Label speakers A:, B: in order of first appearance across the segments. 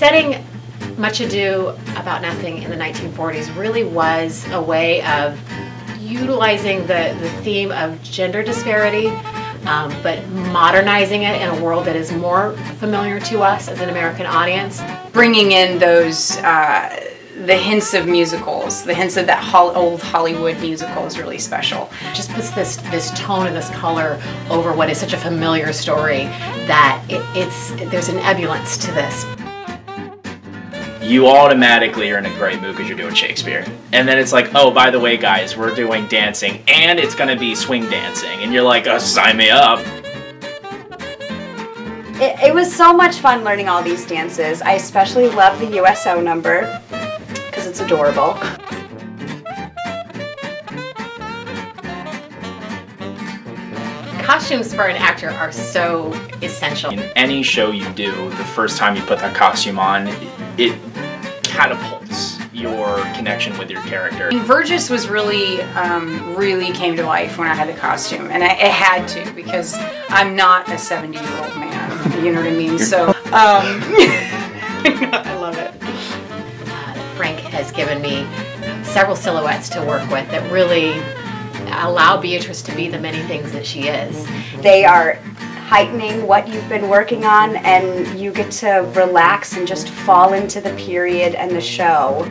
A: Setting Much Ado About Nothing in the 1940s really was a way of utilizing the, the theme of gender disparity, um, but modernizing it in a world that is more familiar to us as an American audience.
B: Bringing in those, uh, the hints of musicals, the hints of that ho old Hollywood musical is really special.
A: It just puts this this tone and this color over what is such a familiar story that it, it's there's an ebullience to this
C: you automatically are in a great mood because you're doing Shakespeare. And then it's like, oh, by the way, guys, we're doing dancing, and it's gonna be swing dancing, and you're like, oh, sign me up.
D: It, it was so much fun learning all these dances. I especially love the USO number because it's adorable.
A: costumes for an actor are so essential.
C: In any show you do, the first time you put that costume on, it catapults your connection with your character.
B: And Verges was really, um, really came to life when I had the costume, and I, it had to because I'm not a 70 year old man. You know what I mean? So, um, I love it.
A: Uh, Frank has given me several silhouettes to work with that really allow Beatrice to be the many things that she is.
D: They are heightening what you've been working on and you get to relax and just fall into the period and the show.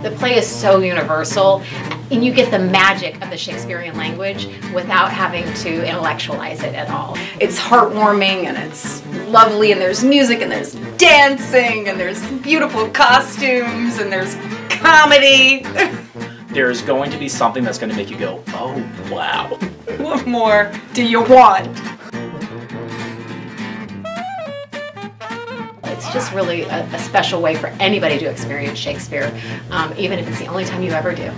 A: The play is so universal and you get the magic of the Shakespearean language without having to intellectualize it at all.
B: It's heartwarming and it's lovely and there's music and there's dancing and there's beautiful costumes and there's comedy.
C: There's going to be something that's going to make you go, oh wow.
B: What more do you want?
A: It's just really a, a special way for anybody to experience Shakespeare, um, even if it's the only time you ever do.